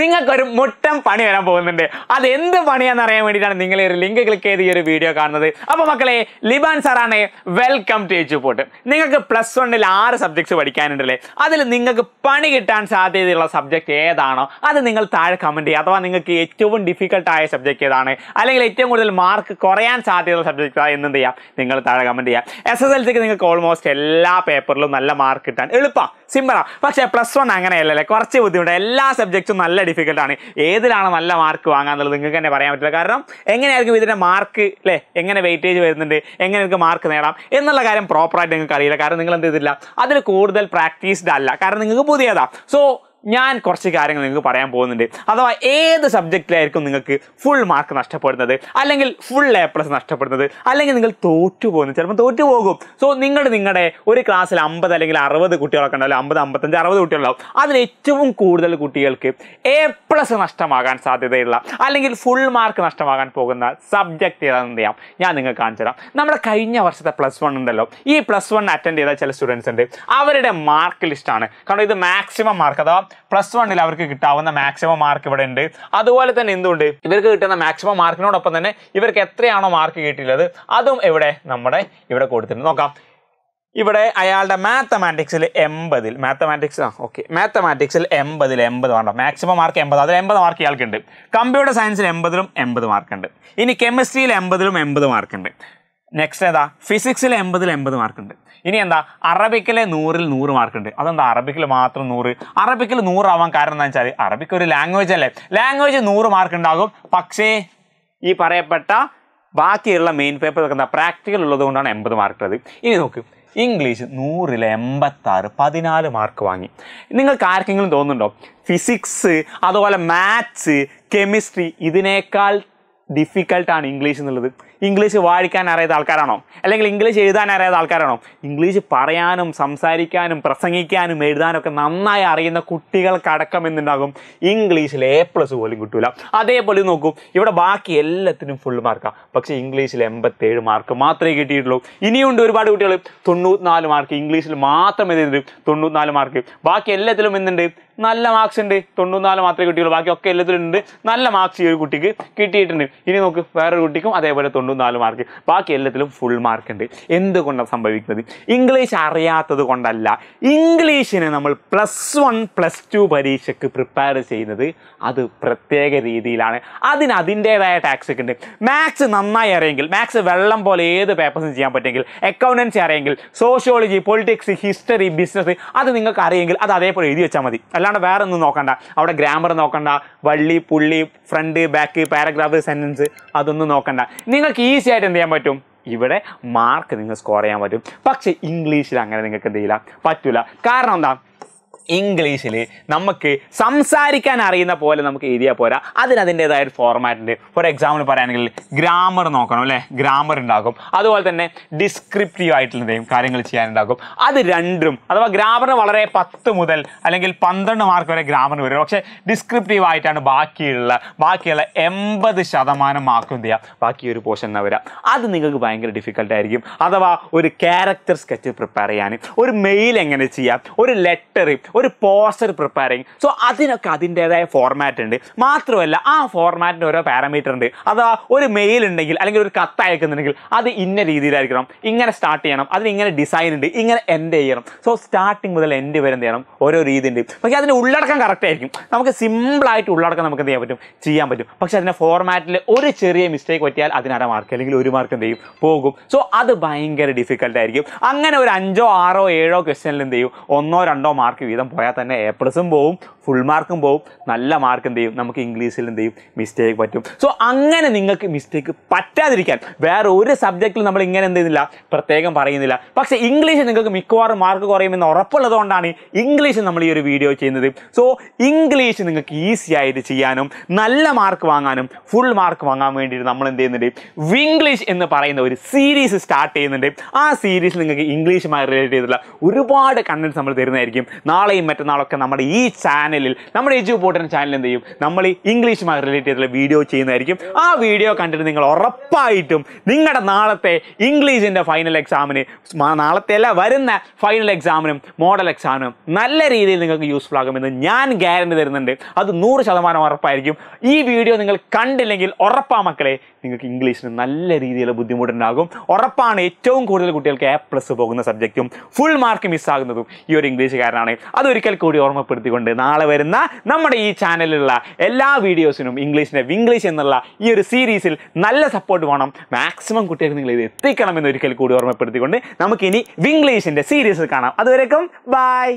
നിങ്ങൾക്കൊരു മുട്ടം പണി വരാൻ പോകുന്നുണ്ട്. അത് എന്ത് പണിയാന്ന് അറിയാൻ വേണ്ടിയിട്ടാണ് നിങ്ങൾ ഒരു ലിങ്ക് ക്ലിക്ക് ചെയ്ത് ഈ ഒരു വീഡിയോ കാണുന്നത്. അപ്പോൾ മക്കളെ ലിബാൻ സാറാണ് വെൽക്കം ടു എച്ച് പോട്ട് നിങ്ങൾക്ക് പ്ലസ് വണ്ണിൽ ആറ് സബ്ജക്ട്സ് പഠിക്കാനുണ്ടല്ലേ? അതിൽ നിങ്ങൾക്ക് പണി കിട്ടാൻ സാധ്യതയുള്ള സബ്ജക്റ്റ് ഏതാണോ അത് നിങ്ങൾ താഴെ കമന്റ് ചെയ്യുക. അഥവാ നിങ്ങൾക്ക് ഏറ്റവും ഡിഫിക്കൽട്ട് ആയ സബ്ജക്റ്റ് ഏതാണ് അല്ലെങ്കിൽ ഏറ്റവും കൂടുതൽ മാർക്ക് കുറയാൻ സാധ്യതയുള്ള സബ്ജക്റ്റ് എന്ത് ചെയ്യാം നിങ്ങൾ താഴെ കമന്റ് ചെയ്യുക. എസ് എസ് എൽ സിക്ക് നിങ്ങൾക്ക് ഓൾമോസ്റ്റ് എല്ലാ പേപ്പറിലും നല്ല മാർക്ക് കിട്ടാൻ എളുപ്പമാണ് സിമ്പിളാണ് പക്ഷേ പ്ലസ് വൺ അങ്ങനെയല്ലല്ലേ? കുറച്ച് ബുദ്ധിമുട്ട്. എല്ലാ സബ്ജക്റ്റും നല്ല ഡിഫിക്കൽട്ടാണ് ഏതിലാണ് നല്ല മാർക്ക് വാങ്ങാന്നുള്ളത് നിങ്ങൾക്ക് തന്നെ പറയാൻ പറ്റില്ല. കാരണം എങ്ങനെയായിരിക്കും ഇതിന്റെ മാർക്ക് അല്ലേ എങ്ങനെ വെയിറ്റേജ് വരുന്നുണ്ട്? എങ്ങനെ നിങ്ങൾക്ക് മാർക്ക് നേടാം? എന്നുള്ള കാര്യം പ്രോപ്പറായിട്ട് നിങ്ങൾക്ക് അറിയില്ല. കാരണം നിങ്ങൾ എന്ത് ചെയ്തില്ല? അതിൽ കൂടുതൽ പ്രാക്ടീസ്ഡ് അല്ല. കാരണം നിങ്ങൾക്ക് പുതിയതാണ് സോ ഞാൻ കുറച്ച് കാര്യങ്ങൾ നിങ്ങൾക്ക് പറയാൻ പോകുന്നുണ്ട്. അഥവാ ഏത് സബ്ജക്റ്റിലായിരിക്കും നിങ്ങൾക്ക് ഫുൾ മാർക്ക് നഷ്ടപ്പെടുന്നത്? അല്ലെങ്കിൽ ഫുൾ എ പ്ലസ് നഷ്ടപ്പെടുന്നത്? അല്ലെങ്കിൽ നിങ്ങൾ തോറ്റു പോകുന്നത് ചിലപ്പോൾ തോറ്റു പോകും. സോ നിങ്ങൾ നിങ്ങളുടെ ഒരു ക്ലാസ്സിൽ അമ്പത് അല്ലെങ്കിൽ അറുപത് കുട്ടികളൊക്കെ ഉണ്ടാവില്ല? അമ്പത് അമ്പത്തഞ്ച് അറുപത് കുട്ടികളുണ്ടാവും. അതിൽ ഏറ്റവും കൂടുതൽ കുട്ടികൾക്ക് എ പ്ലസ് നഷ്ടമാകാൻ സാധ്യതയുള്ള അല്ലെങ്കിൽ ഫുൾ മാർക്ക് നഷ്ടമാകാൻ പോകുന്ന സബ്ജക്റ്റ് ഏതാണെന്ന് ചെയ്യാം? ഞാൻ നിങ്ങൾക്ക് കാണിച്ചു തരാം. നമ്മുടെ കഴിഞ്ഞ വർഷത്തെ പ്ലസ് വൺ ഉണ്ടല്ലോ. ഈ പ്ലസ് വൺ അറ്റൻഡ് ചെയ്ത ചില സ്റ്റുഡൻസ് ഉണ്ട്. അവരുടെ മാർക്ക് ലിസ്റ്റാണ് കാരണം ഇത് മാക്സിമം മാർക്ക് അഥവാ പ്ലസ് വണ്ണിൽ അവർക്ക് കിട്ടാവുന്ന മാക്സിമം മാർക്ക് ഇവിടെ ഉണ്ട്. അതുപോലെ തന്നെ എന്തുണ്ട്? ഇവർക്ക് കിട്ടുന്ന മാക്സിമം മാർക്കിനോടൊപ്പം തന്നെ ഇവർക്ക് എത്രയാണോ മാർക്ക് കിട്ടിയിട്ടുള്ളത്? അതും ഇവിടെ നമ്മുടെ ഇവിടെ കൊടുത്തിട്ടുണ്ട്. നോക്കാം. ഇവിടെ അയാളുടെ മാത്തമാറ്റിക്സിൽ എൺപതിൽ. മാത്തമാറ്റിക്സ് ആ ഓക്കെ മാത്തമാറ്റിക്സിൽ എൺപതിൽ എൺപത് വേണ്ട. മാക്സിമം മാർക്ക് എൺപത്. അതിൽ എൺപത് മാർക്ക് ഇയാൾക്കുണ്ട് കമ്പ്യൂട്ടർ സയൻസിൽ എൺപതിലും എൺപത് മാർക്കുണ്ട് ഇനി കെമിസ്ട്രിയിൽ എൺപതിലും എൺപത് മാർക്കുണ്ട് നെക്സ്റ്റ് ഏതാ? ഫിസിക്സിൽ എൺപതിൽ എൺപത് മാർക്കുണ്ട് ഇനി എന്താ? അറബിക്കിലെ നൂറിൽ നൂറ് മാർക്കുണ്ട് അതെന്താ? അറബിക്കിൽ മാത്രം നൂറ്. അറബിക്കിൽ നൂറാവാൻ കാരണം എന്താ വെച്ചാൽ അറബിക്ക് ഒരു ലാംഗ്വേജ് അല്ലേ? ലാംഗ്വേജ് നൂറ് മാർക്ക് ഉണ്ടാകും. പക്ഷേ ഈ പറയപ്പെട്ട ബാക്കിയുള്ള മെയിൻ പേപ്പർ എന്താ? പ്രാക്ടിക്കൽ ഉള്ളത് കൊണ്ടാണ് എൺപത് മാർക്ക് ഉള്ളത് ഇനി നോക്ക്. ഇംഗ്ലീഷ് നൂറിൽ എൺപത്താറ് പതിനാല് മാർക്ക് വാങ്ങി. നിങ്ങൾക്ക് ആർക്കെങ്കിലും തോന്നുന്നുണ്ടോ? ഫിസിക്സ് അതുപോലെ മാത്സ് കെമിസ്ട്രി ഇതിനേക്കാൾ ഡിഫിക്കൽട്ടാണ് ഇംഗ്ലീഷ് എന്നുള്ളത്. ഇംഗ്ലീഷ് വായിക്കാൻ അറിയാത്ത ആൾക്കാരാണോ? അല്ലെങ്കിൽ ഇംഗ്ലീഷ് എഴുതാൻ അറിയാത്ത ആൾക്കാരാണോ? ഇംഗ്ലീഷ് പറയാനും സംസാരിക്കാനും പ്രസംഗിക്കാനും എഴുതാനൊക്കെ നന്നായി അറിയുന്ന കുട്ടികൾക്കടക്കം എന്തുണ്ടാകും? ഇംഗ്ലീഷിൽ എ പ്ലസ് പോലും കിട്ടൂല. അതേപോലെ നോക്കൂ. ഇവിടെ ബാക്കി എല്ലാത്തിനും ഫുൾ മാർക്കാണ് പക്ഷേ ഇംഗ്ലീഷിൽ എൺപത്തേഴ് മാർക്ക് മാത്രമേ കിട്ടിയിട്ടുള്ളൂ. ഇനിയുണ്ട് ഒരുപാട് കുട്ടികൾ. തൊണ്ണൂറ്റിനാല് മാർക്ക് ഇംഗ്ലീഷിൽ മാത്രം എന്തുണ്ട് തൊണ്ണൂറ്റിനാല് മാർക്ക് ബാക്കി എല്ലാത്തിലും എന്തുണ്ട്? നല്ല മാർക്സ് ഉണ്ട്. തൊണ്ണൂറ്റിനാല് മാത്രമേ കിട്ടിയുള്ളൂ. ബാക്കി ഒക്കെ എല്ലാത്തിലും ഉണ്ട്. നല്ല മാർക്സ് ഈ ഒരു കുട്ടിക്ക് കിട്ടിയിട്ടുണ്ട്. ഇനി നോക്ക് വേറൊരു കുട്ടിക്കും അതേപോലെ തൊണ്ണൂറ്റിനാല് മാർക്ക് ബാക്കി എല്ലാത്തിലും ഫുൾ മാർക്ക് ഉണ്ട്. എന്തുകൊണ്ടാണ് സംഭവിക്കുന്നത്? ഇംഗ്ലീഷ് അറിയാത്തത് കൊണ്ടല്ല. ഇംഗ്ലീഷിനെ നമ്മൾ പ്ലസ് വൺ പ്ലസ് ടു പരീക്ഷയ്ക്ക് പ്രിപ്പയർ ചെയ്യുന്നത് അത് പ്രത്യേക രീതിയിലാണ്. അതിന് അതിന്റേതായ ടാക്സ് ഉണ്ട്. മാത്സ് നന്നായി അറിയെങ്കിൽ മാത്സ് വെള്ളം പോലെ ഏത് പേപ്പേഴ്സും ചെയ്യാൻ പറ്റുമെങ്കിൽ അക്കൗണ്ടൻസി അറിയെങ്കിൽ സോഷ്യോളജി പൊളിറ്റിക്സ് ഹിസ്റ്ററി ബിസിനസ് അത് നിങ്ങൾക്ക് അറിയെങ്കിൽ അത് അതേപോലെ എഴുതി വെച്ചാൽ മതി. അല്ലാണ്ട് വേറെ ഒന്നും നോക്കണ്ട. അവിടെ ഗ്രാമർ നോക്കണ്ട. വള്ളി പുള്ളി ഫ്രണ്ട് ബാക്ക് പാരഗ്രാഫ് സെന്റൻസ് അതൊന്നും നോക്കണ്ട. നിങ്ങൾക്ക് ഈസി ആയിട്ട് എന്ത് ചെയ്യാൻ പറ്റും? ഇവിടെ മാർക്ക് നിങ്ങൾ സ്കോർ ചെയ്യാൻ പറ്റും. പക്ഷേ ഇംഗ്ലീഷിൽ അങ്ങനെ നിങ്ങൾക്ക് എന്ത് ചെയ്യില്ല? പറ്റില്ല കാരണം എന്താ? ഇംഗ്ലീഷിൽ നമുക്ക് സംസാരിക്കാൻ അറിയുന്ന പോലെ നമുക്ക് എഴുതിയാൽ പോരാ. അതിന് അതിന്റെതായ ഒരു ഫോർമാറ്റ് ഉണ്ട്. ഫോർ എക്സാമ്പിൾ പറയുകയാണെങ്കിൽ ഗ്രാമർ നോക്കണം അല്ലേ? ഗ്രാമർ ഉണ്ടാകും. അതുപോലെ തന്നെ ഡിസ്ക്രിപ്റ്റീവ് ആയിട്ടുള്ള എന്തെങ്കിലും കാര്യങ്ങൾ ചെയ്യാനുണ്ടാകും. അത് രണ്ടും അഥവാ ഗ്രാമറിന് വളരെ പത്ത് മുതൽ അല്ലെങ്കിൽ പന്ത്രണ്ട് മാർക്ക് വരെ ഗ്രാമറിന് വരും. പക്ഷേ ഡിസ്ക്രിപ്റ്റീവ് ആയിട്ടാണ് ബാക്കിയുള്ള ബാക്കിയുള്ള എൺപത് ശതമാനം മാർക്കും എന്ത് ചെയ്യുക ബാക്കി ഒരു പോർഷൻ എന്നാ വരിക അത് നിങ്ങൾക്ക് ഭയങ്കര ഡിഫിക്കൽട്ട് ആയിരിക്കും. അഥവാ ഒരു ക്യാരക്ടർ സ്കെച്ച് പ്രിപ്പയർ ചെയ്യാൻ ഒരു മെയിൽ എങ്ങനെ ചെയ്യാം ഒരു ലെറ്റർ ഒരു പോസ്റ്റർ പ്രിപ്പയറിങ് സോ അതിനൊക്കെ അതിന്റെതായ ഫോർമാറ്റ് ഉണ്ട്. മാത്രമല്ല ആ ഫോർമാറ്റിന്റെ ഓരോ പാരാമീറ്റർ ഉണ്ട്. അഥവാ ഒരു മെയിൽ ഉണ്ടെങ്കിൽ അല്ലെങ്കിൽ ഒരു കത്ത് അയക്കുന്നുണ്ടെങ്കിൽ അത് ഇന്ന രീതിയിലായിരിക്കണം. ഇങ്ങനെ സ്റ്റാർട്ട് ചെയ്യണം. അതിന് ഇങ്ങനെ ഡിസൈൻ ഉണ്ട്. ഇങ്ങനെ എൻഡ് ചെയ്യണം. സോ സ്റ്റാർട്ടിങ് മുതൽ എൻഡ് വരെ എന്ത് ചെയ്യണം? ഓരോ രീതി ഉണ്ട്. പക്ഷേ അതിന്റെ ഉള്ളടക്കം കറക്റ്റ് ആയിരിക്കും. നമുക്ക് സിമ്പിളായിട്ട് ഉള്ളടക്കം നമുക്ക് എന്ത് ചെയ്യാൻ പറ്റും? ചെയ്യാൻ പറ്റും. പക്ഷേ അതിന്റെ ഫോർമാറ്റിൽ ഒരു ചെറിയ മിസ്റ്റേക്ക് പറ്റിയാൽ അതിന് അര മാർക്ക് അല്ലെങ്കിൽ ഒരു മാർക്ക് എന്ത് ചെയ്യും? പോകും. സോ അത് ഭയങ്കര ഡിഫിക്കൽട്ടായിരിക്കും അങ്ങനെ ഒരു അഞ്ചോ ആറോ ഏഴോ ക്വസ്റ്റ്യനിൽ എന്ത് ചെയ്യും? ഒന്നോ രണ്ടോ മാർക്ക് വീതം പോയാൽ തന്നെ എ പ്ലസും പോവും. ഫുൾ മാർക്കും പോവും. നല്ല മാർക്ക് എന്ത് ചെയ്യും? നമുക്ക് ഇംഗ്ലീഷിൽ എന്ത് ചെയ്യും? മിസ്റ്റേക്ക് പറ്റും. സോ അങ്ങനെ നിങ്ങൾക്ക് മിസ്റ്റേക്ക് പറ്റാതിരിക്കാൻ വേറെ ഒരു സബ്ജക്റ്റിൽ നമ്മൾ ഇങ്ങനെ എന്ത് ചെയ്യുന്നില്ല? പ്രത്യേകം പറയുന്നില്ല. പക്ഷേ ഇംഗ്ലീഷ് നിങ്ങൾക്ക് മിക്കവാറും മാർക്ക് കുറയുമെന്ന് ഉറപ്പുള്ളത് കൊണ്ടാണ് ഇംഗ്ലീഷ് നമ്മൾ ഈ ഒരു വീഡിയോ ചെയ്യുന്നത്. സോ ഇംഗ്ലീഷ് നിങ്ങൾക്ക് ഈസി ആയിട്ട് ചെയ്യാനും നല്ല മാർക്ക് വാങ്ങാനും ഫുൾ മാർക്ക് വാങ്ങാൻ വേണ്ടിയിട്ട് നമ്മൾ എന്ത് ചെയ്യുന്നുണ്ട്? വിംഗ്ലീഷ് എന്ന് പറയുന്ന ഒരു സീരീസ് സ്റ്റാർട്ട് ചെയ്യുന്നുണ്ട്. ആ സീരീസ് നിങ്ങൾക്ക് ഇംഗ്ലീഷുമായി റിലേറ്റ് ചെയ്തിട്ടുള്ള ഒരുപാട് കണ്ടൻസ് നമ്മൾ തരുന്നതായിരിക്കും. നാളെയും മറ്റന്നാളൊക്കെ നമ്മുടെ ഈ ചാനൽ ചാനലിൽ നമ്മുടെ എജു പോട്ടൻ ചാനൽ എന്ത് ചെയ്യും? നമ്മൾ ഈ ഇംഗ്ലീഷുമായി റിലേറ്റ് ചെയ്തിട്ടുള്ള വീഡിയോ ചെയ്യുന്നതായിരിക്കും. ആ വീഡിയോ കണ്ടിട്ട് നിങ്ങൾ ഉറപ്പായിട്ടും നിങ്ങളുടെ നാളത്തെ ഇംഗ്ലീഷിന്റെ ഫൈനൽ എക്സാമിന് നാളത്തെ അല്ല വരുന്ന ഫൈനൽ എക്സാമിനും മോഡൽ എക്സാമിനും നല്ല രീതിയിൽ നിങ്ങൾക്ക് യൂസ്ഫുൾ ആകുമെന്ന് ഞാൻ ഗ്യാരണ്ടി തരുന്നുണ്ട്. അത് നൂറ് ശതമാനം ഉറപ്പായിരിക്കും. ഈ വീഡിയോ നിങ്ങൾ കണ്ടില്ലെങ്കിൽ ഉറപ്പാ മക്കളെ നിങ്ങൾക്ക് ഇംഗ്ലീഷിന് നല്ല രീതിയിലുള്ള ബുദ്ധിമുട്ടുണ്ടാകും. ഉറപ്പാണ് ഏറ്റവും കൂടുതൽ കുട്ടികൾക്ക് എ പ്ലസ് പോകുന്ന സബ്ജക്റ്റും ഫുൾ മാർക്ക് മിസ്സാകുന്നതും ഈ ഒരു ഇംഗ്ലീഷുകാരനാണ് അതൊരിക്കൽ കൂടി ഓർമ്മപ്പെടുത്തിക്കൊണ്ട് നാളെ വരുന്ന നമ്മുടെ ഈ ചാനലിലുള്ള എല്ലാ വീഡിയോസിനും ഇംഗ്ലീഷിന്റെ വിംഗ്ലീഷ് എന്നുള്ള ഈ ഒരു സീരീസിൽ നല്ല സപ്പോർട്ട് വേണം. മാക്സിമം കുട്ടികൾക്ക് നിങ്ങൾ ഇത് എത്തിക്കണം എന്ന് ഒരിക്കൽ കൂടി ഓർമ്മപ്പെടുത്തിക്കൊണ്ട് നമുക്കിനി വിംഗ്ലീഷിന്റെ സീരീസ് കാണാം. അതുവരേക്കും ബൈ